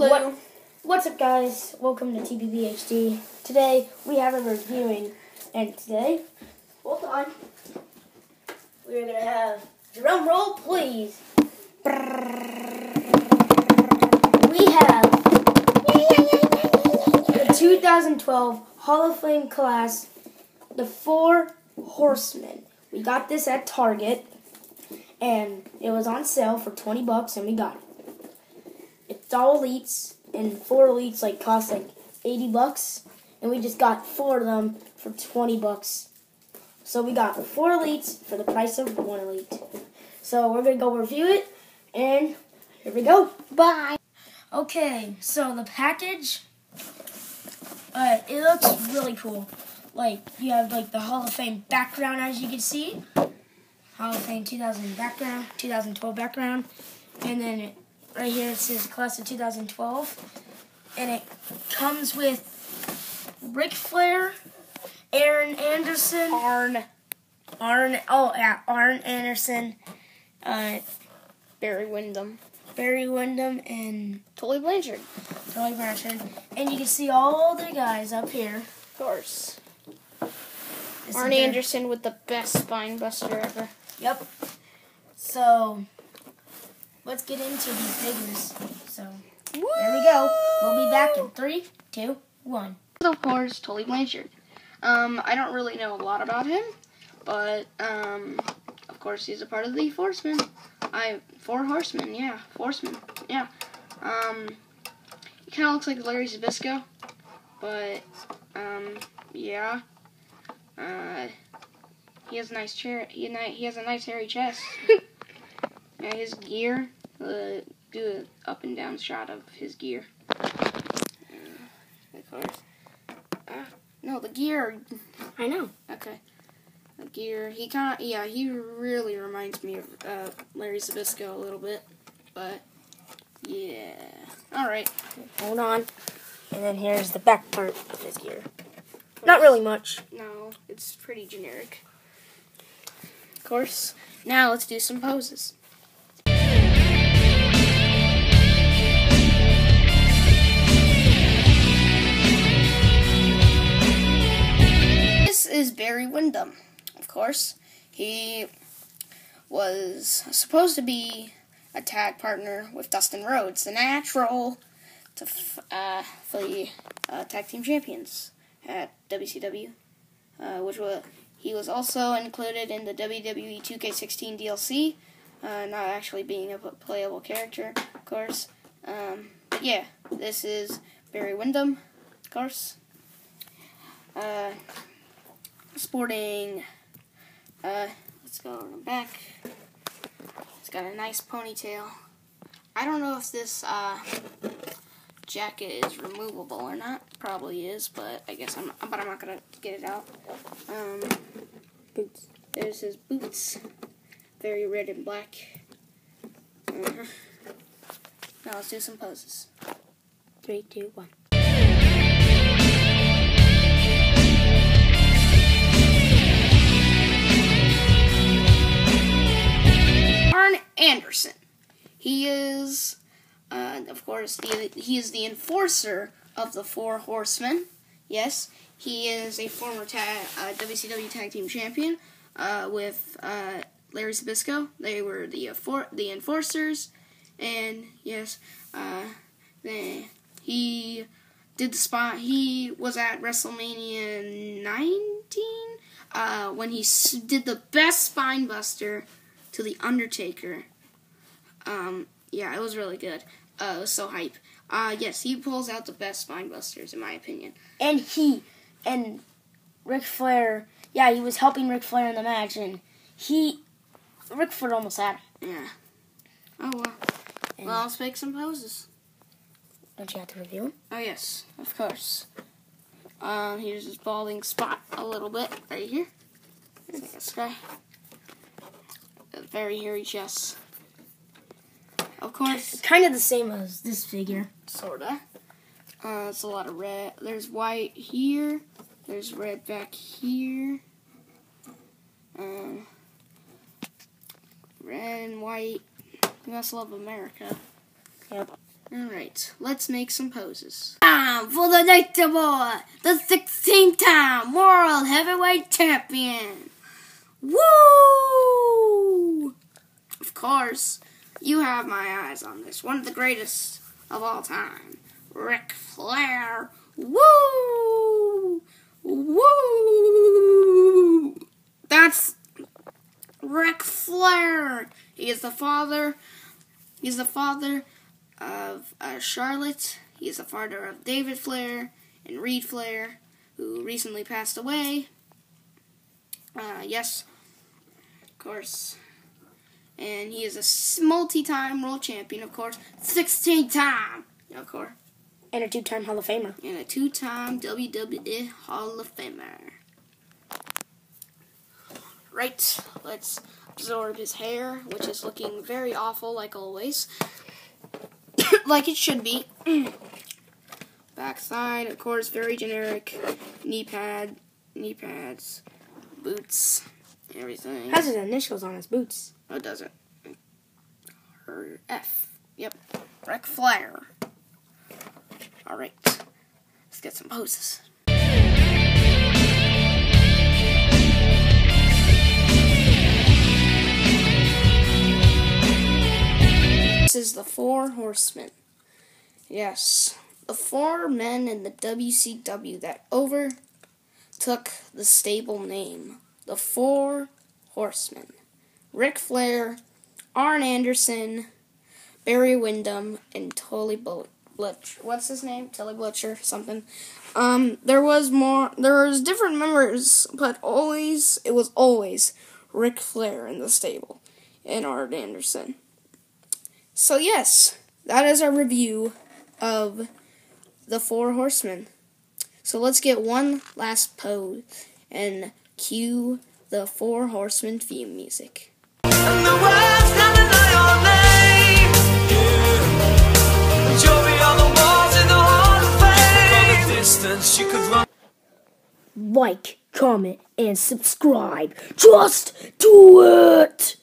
Hello. What, what's up, guys? Welcome to TBBHD. Today we have a reviewing, and today, hold on, we're gonna have drum roll, please. We have the 2012 Hall of Fame class, the Four Horsemen. We got this at Target, and it was on sale for 20 bucks, and we got it. All elites, and four elites like cost like 80 bucks, and we just got four of them for 20 bucks. So we got four elites for the price of one elite. So we're gonna go review it, and here we go. Bye. Okay, so the package, uh, it looks really cool. Like you have like the Hall of Fame background, as you can see. Hall of Fame 2000 background, 2012 background, and then it, right here it says class of 2012, and it comes with Ric Flair, Aaron Anderson, Arn Arn, oh yeah, Arn Anderson, uh, Barry Windham. Barry Windham, and Tully Blanchard. Tony Blanchard, and you can see all the guys up here. Of course. This Arn Anderson with the best spine buster ever. Yep. So let's get into these figures. So there we go. We'll be back in three, two, one. Of course, Tully Blanchard. Um, I don't really know a lot about him, but um, of course he's a part of the Horsemen. I Four Horsemen, yeah, Horsemen, yeah. Um, he kind of looks like Larry Zbyszko, but um, yeah. Uh, he has a nice chair. He, he has a nice hairy chest. yeah, his gear. Uh, do an up and down shot of his gear. Uh, of course. Uh, no, the gear. I know. Okay. The gear. He kind of. Yeah, he really reminds me of uh, Larry Zbyszko a little bit. But, yeah. Alright. Hold on. And then here's the back part of his gear. Not really much. No, it's pretty generic. Of course. Now let's do some poses. Is Barry Windham, of course. He was supposed to be a tag partner with Dustin Rhodes, the natural, to uh, the uh, tag team champions at WCW, uh, which was he was also included in the WWE 2K16 DLC, uh, not actually being a playable character, of course. Um, but yeah, this is Barry Windham, of course. Uh, sporting. Uh, let's go back. It's got a nice ponytail. I don't know if this uh, jacket is removable or not. Probably is, but I guess I'm. But I'm not gonna get it out. Um, boots. There's his boots. Very red and black. Uh-huh. Now let's do some poses. Three, two, one. Of course, the, he is the enforcer of the Four Horsemen. Yes, he is a former ta- uh, WCW Tag Team Champion uh, with uh, Larry Zbyszko. They were the uh, for- the enforcers, and yes, uh, they, he did the spot. He was at WrestleMania 19 uh, when he did the best spine buster to the Undertaker. Um, yeah, it was really good. Uh, it was so hype. Uh, yes, he pulls out the best spine busters in my opinion. And he and Ric Flair, yeah, he was helping Ric Flair in the match, and he, Ric Flair almost had him. Yeah. Oh well. And Well, let's make some poses. don't you have to review him? Oh yes, of course. Um, here's his balding spot a little bit right here. This guy. A very hairy chest. Of course, Kind of the same as this figure. sorta. Uh, it's a lot of red. There's white here. There's red back here. Um, red and white. We must love America. Yep. Alright, let's make some poses. Time for the Nature Boy, the 16 time World Heavyweight Champion. Woo! Of course, you have my eyes on this. One of the greatest of all time. Ric Flair. Woo! Woo! That's Ric Flair. He is the father. He's the father of uh, Charlotte. He is the father of David Flair and Reid Flair, who recently passed away. Uh, yes, of course. And he is a multi-time world champion, of course. 16-time, of course. And a two-time Hall of Famer. And a two-time WWE Hall of Famer. Right, let's absorb his hair, which is looking very awful, like always. like it should be. Backside, of course, very generic. Knee pad, knee pads, boots, everything. Has his initials on his boots. Oh, it doesn't. Her F. Yep. Ric Flair. Alright. Let's get some poses. This is the Four Horsemen. Yes, the four men in the WCW that overtook the stable name. The Four Horsemen. Ric Flair, Arn Anderson, Barry Windham, and Tully Butcher. What's his name? Tully Butcher, something. Um, there was more. There was different members, but always it was always Ric Flair in the stable and Arn Anderson. So yes, that is our review of the Four Horsemen. So let's get one last pose and cue the Four Horsemen theme music. Like, comment, and subscribe. Just do it!